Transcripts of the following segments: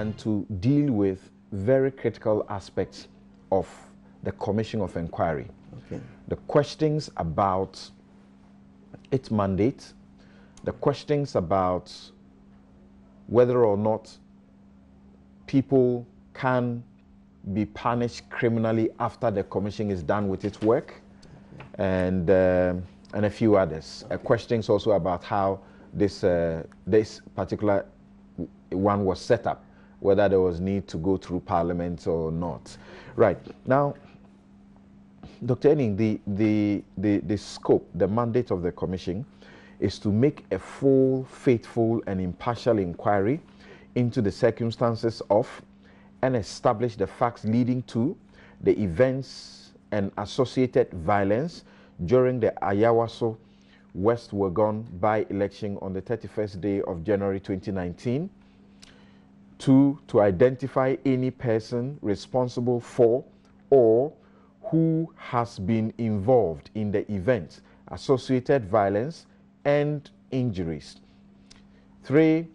and to deal with very critical aspects of the Commission of Inquiry. Okay. The questions about its mandate, the questions about whether or not people can be punished criminally after the commission is done with its work, and uh, and a few others. Okay. Uh, questions also about how this uh, this particular one was set up, whether there was need to go through Parliament or not. Right now, Dr. Aning, the, the the the scope, the mandate of the commission, is to make a full, faithful, and impartial inquiry into the circumstances of and establish the facts leading to the events and associated violence during the Ayawaso West Wuogon by-election on the 31st day of January 2019. Two, to identify any person responsible for or who has been involved in the events, associated violence, and injuries. Three,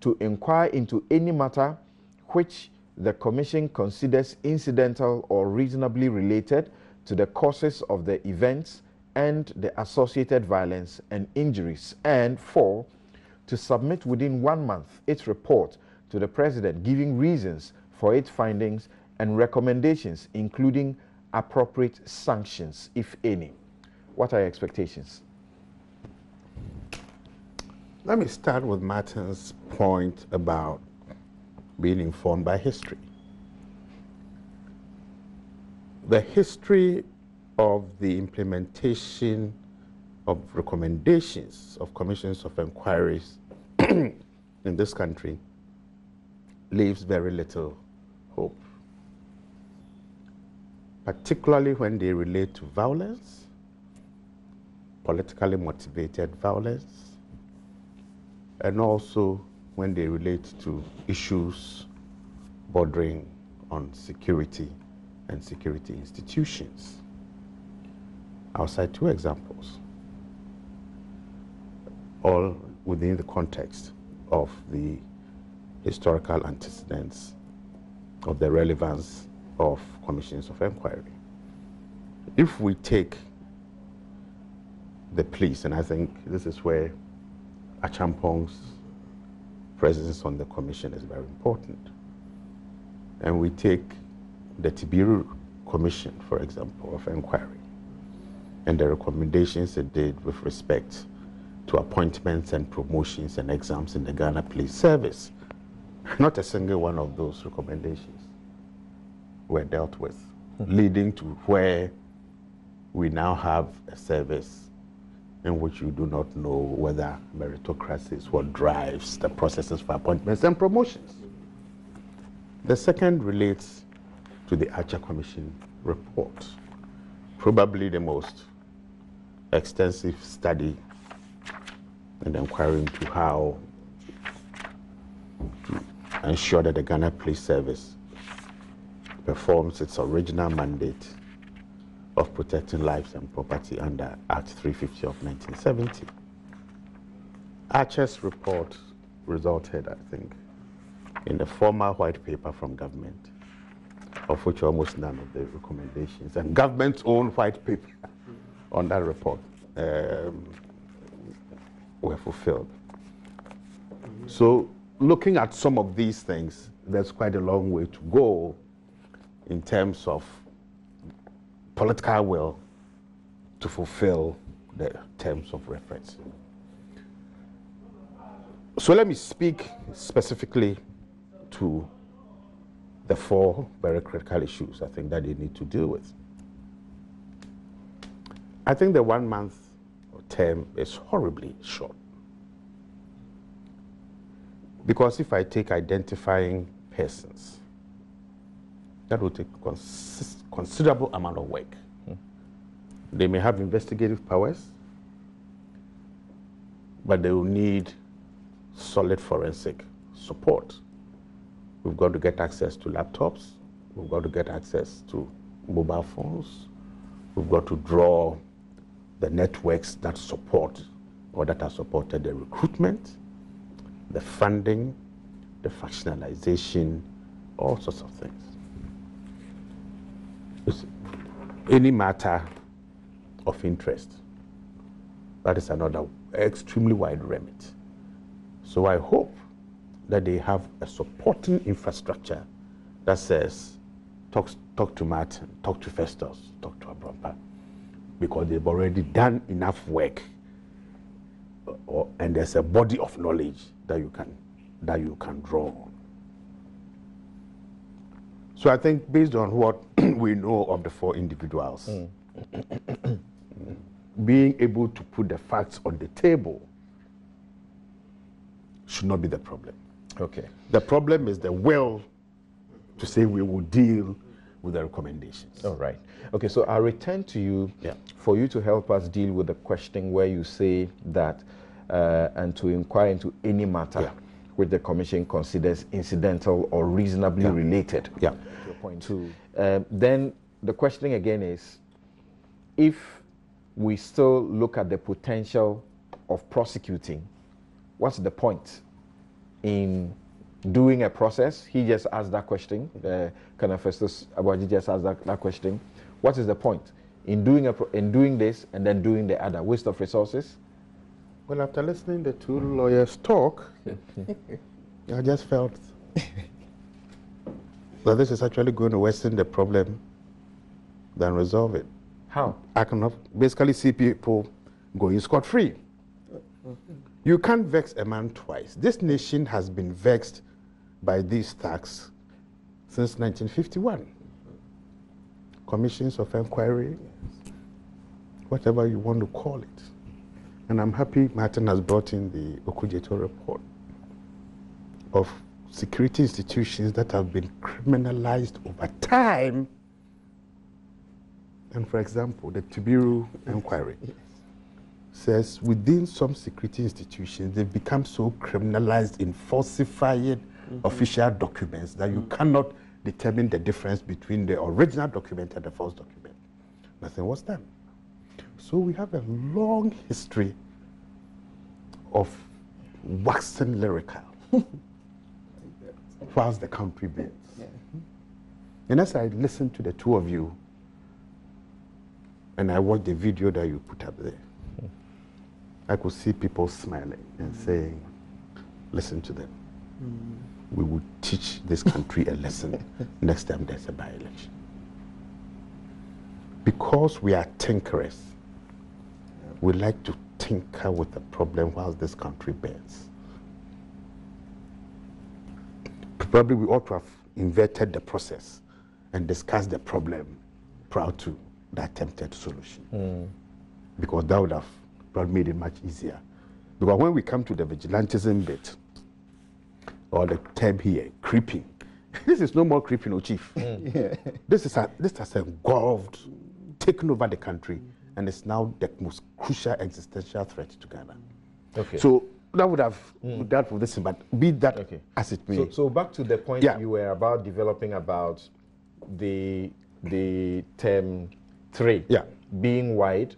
to inquire into any matter which the Commission considers incidental or reasonably related to the causes of the events and the associated violence and injuries. And four, to submit within one month its report to the President giving reasons for its findings and recommendations, including appropriate sanctions, if any. What are your expectations? Let me start with Martin's point about being informed by history. The history of the implementation of recommendations of commissions of inquiries in this country leaves very little hope, particularly when they relate to violence, politically motivated violence, and also when they relate to issues bordering on security and security institutions. I'll cite two examples, all within the context of the historical antecedents of the relevance of commissions of inquiry. If we take the police, and I think this is where Acheampong's presence on the commission is very important. And we take the Tibiru Commission, for example, of inquiry, and the recommendations it did with respect to appointments and promotions and exams in the Ghana Police Service. Not a single one of those recommendations were dealt with, mm -hmm. leading to where we now have a service in which you do not know whether meritocracy is what drives the processes for appointments and promotions. The second relates to the Archer Commission report, probably the most extensive study and inquiry into how ensure that the Ghana Police Service performs its original mandate of protecting lives and property under Act 350 of 1970. Archer's report resulted, I think, in a formal white paper from government, of which almost none of the recommendations, and government's own white paper on that report um, were fulfilled. So, looking at some of these things, there's quite a long way to go in terms of political will to fulfill the terms of reference. So let me speak specifically to the four very critical issues I think that they need to deal with. I think the one month term is horribly short. Because if I take identifying persons, that will take considerable amount of work. They may have investigative powers, but they will need solid forensic support. We've got to get access to laptops. We've got to get access to mobile phones. We've got to draw the networks that support or that have supported the recruitment, the funding, the factionalization, all sorts of things. Any matter of interest, that is another extremely wide remit. So I hope that they have a supporting infrastructure that says, talk, talk to Martin, talk to Festus, talk to Abrompa, because they've already done enough work or, and there's a body of knowledge that you can that you can draw on. So I think based on what we know of the four individuals, mm. being able to put the facts on the table should not be the problem. Okay. The problem is the will to say we will deal with the recommendations. All right. Okay, so I'll return to you yeah. for you to help us deal with the question where you say that uh, and to inquire into any matter yeah. which the Commission considers incidental or reasonably yeah. related. Yeah. To point two. Uh, then the questioning again is if we still look at the potential of prosecuting, what's the point in doing a process? He just asked that question. Uh, Festus Aboagye just asked that, that question. What is the point in doing, a, in doing this and then doing the other? Waste of resources? Well, after listening to the two lawyers talk, I just felt that this is actually going to worsen the problem than resolve it. How? I cannot basically see people going scot free. You can't vex a man twice. This nation has been vexed by these tax since 1951. Commissions of inquiry, whatever you want to call it. And I'm happy Martin has brought in the Okudzeto report of security institutions that have been criminalized over time. And for example, the Tubiru inquiry yes. says within some security institutions, they've become so criminalized in falsifying mm -hmm. official documents that you mm -hmm. cannot determine the difference between the original document and the false document. Nothing was done. So we have a long history of waxing lyrical whilst the country burns. Yeah. And as I listened to the two of you, and I watched the video that you put up there, I could see people smiling and saying, listen to them. Mm. We will teach this country a lesson next time there's a by-election. Because we are tinkerers, we like to tinker with the problem whilst this country burns. Probably we ought to have inverted the process and discussed the problem prior to the attempted solution. Mm. Because that would have probably made it much easier. Because when we come to the vigilantism bit, or the term here, creeping, this is no more creeping, oh chief. Mm. Yeah. This is a, this has engulfed, taken over the country and it's now the most crucial existential threat to Ghana. Okay. So that would have mm. dealt with this, but be that okay. as it may. So, so back to the point yeah. you were about developing about the the term three yeah. being wide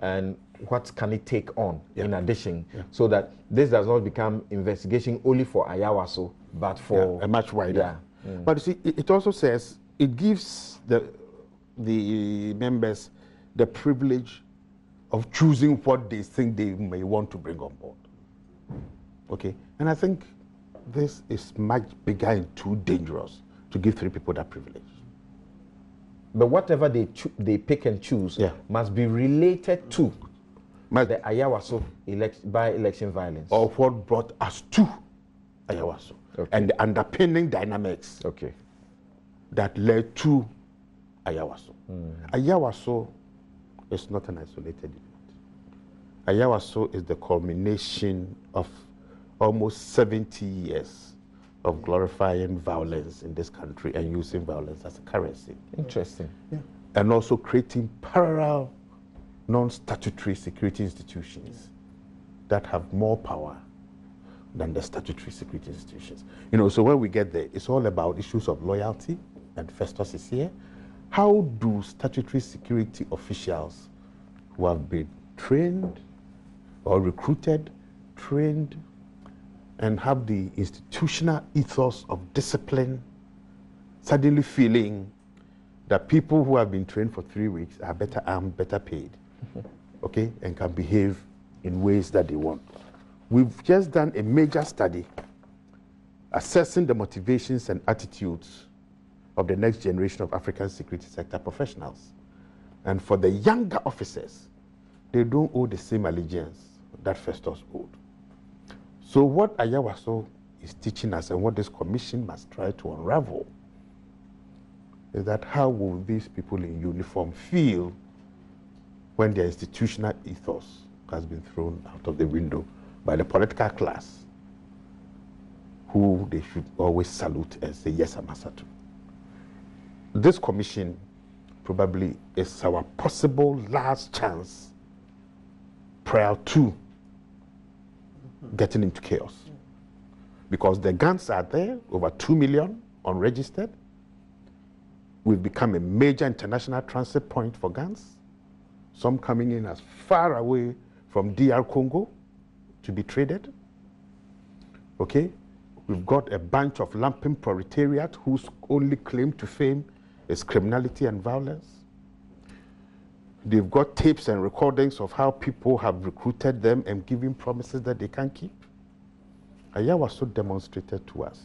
and what can it take on yeah. in addition yeah. so that this does not become investigation only for Ayawaso but for a much wider. Mm. But you see, it, it also says it gives the the members the privilege of choosing what they think they may want to bring on board. Okay? And I think this is much bigger and too dangerous to give three people that privilege. But whatever they they pick and choose yeah. must be related to must the Ayawaso elect by election violence. Or what brought us to Ayawaso. Okay. And the underpinning dynamics okay. that led to Ayawaso. Mm. Ayawaso it's not an isolated event. Ayawaso is the culmination of almost 70 years of glorifying violence in this country and using violence as a currency. Interesting. Yeah. And also creating parallel non-statutory security institutions that have more power than the statutory security institutions. You know, so when we get there, it's all about issues of loyalty, and Festus is here, how do statutory security officials who have been trained or recruited, trained, and have the institutional ethos of discipline, suddenly feeling that people who have been trained for three weeks are better armed, better paid, okay, and can behave in ways that they want. We've just done a major study assessing the motivations and attitudes of the next generation of African security sector professionals. And for the younger officers, they don't owe the same allegiance that Festus owed. So what Ayawaso is teaching us and what this commission must try to unravel is that how will these people in uniform feel when their institutional ethos has been thrown out of the window by the political class who they should always salute and say, yes, Amasatu. This commission probably is our possible last chance prior to getting into chaos. Because the guns are there, over 2 million unregistered. We've become a major international transit point for guns. Some coming in as far away from DR Congo to be traded. Okay? We've got a bunch of lumpen proletariat whose only claim to fame is criminality and violence. They've got tapes and recordings of how people have recruited them and given promises that they can't keep. Ayawaso demonstrated to us,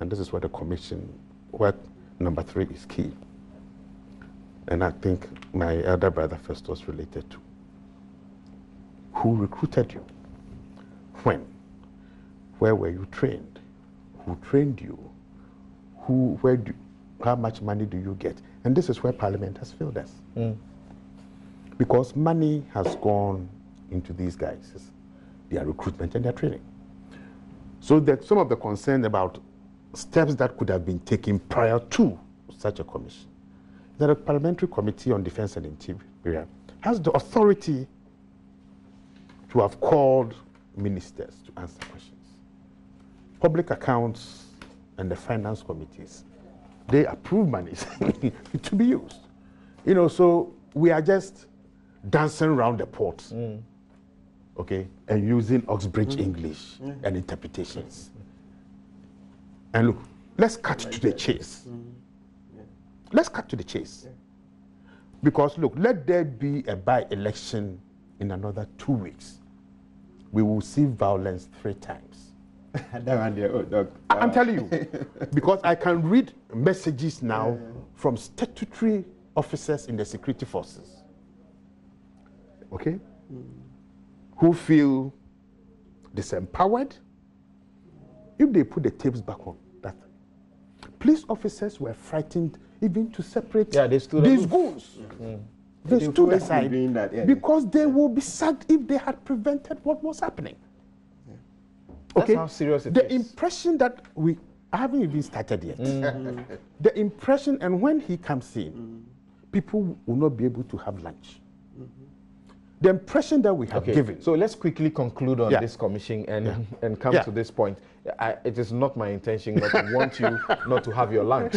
and this is where the commission, what number three is key. And I think my elder brother first was related to. Who recruited you? When? Where were you trained? Who trained you? Who, where do, how much money do you get? And this is where Parliament has failed us. Mm. Because money has gone into these guys, their recruitment and their training. So that some of the concern about steps that could have been taken prior to such a commission, that a parliamentary committee on defense and interior has the authority to have called ministers to answer questions. Public accounts and the finance committees, they approve monies to be used. You know, so we are just dancing around the port, mm. okay, and using Oxbridge mm. English mm. and interpretations. And look, let's cut like to the chase. Mm. Yeah. Let's cut to the chase. Yeah. Because look, let there be a by election in another two weeks. We will see violence three times. Oh, I'm telling you, because I can read messages now from statutory officers in the security forces okay, mm. who feel disempowered, if they put the tapes back on, that police officers were frightened even to separate yeah, these goons. Mm. They, they stood aside that, yeah. because they will be sacked if they had prevented what was happening. Okay, how serious it the is. impression that we I haven't even started yet. Mm. the impression, and when he comes in, mm. people will not be able to have lunch the impression that we have okay. given. So let's quickly conclude on yeah. this commission and, yeah. and come yeah. to this point. I, it is not my intention not to want you not to have your lunch.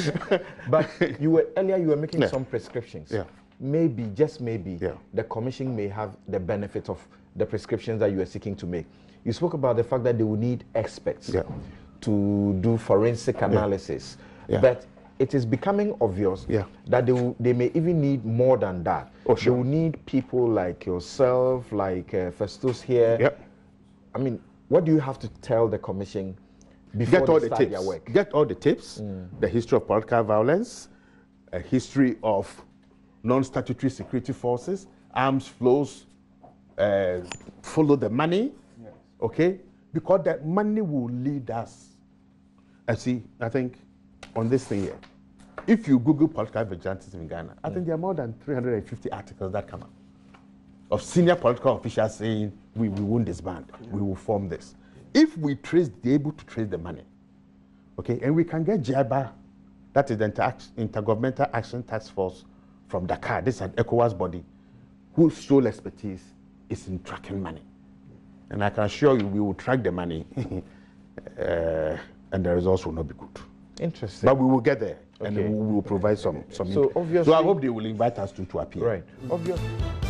But you were earlier you were making some prescriptions. Maybe, just maybe, the commission may have the benefit of the prescriptions that you are seeking to make. You spoke about the fact that they will need experts to do forensic analysis. But it is becoming obvious yeah. that they, will, they may even need more than that. Oh, sure. They will need people like yourself, like uh, Festus here. Yep. I mean, what do you have to tell the commission before Get all the tips. their work? Get all the tips, mm. the history of political violence, a history of non-statutory security forces, arms flows, uh, follow the money. Okay? Because that money will lead us. I see, I think on this thing here. If you Google political vigilantism in Ghana, I think there are more than 350 articles that come up of senior political officials saying we, we won't disband, we will form this. If we trace, be able to trace the money, okay, and we can get GIABA, that is the Inter Intergovernmental Action Task Force from Dakar, this is an ECOWAS body, whose sole expertise is in tracking money. And I can assure you, we will track the money, uh, and the results will not be good. Interesting. But we will get there, okay. and we will provide some some. So obviously, so I hope they will invite us to to appear. Right. Obviously.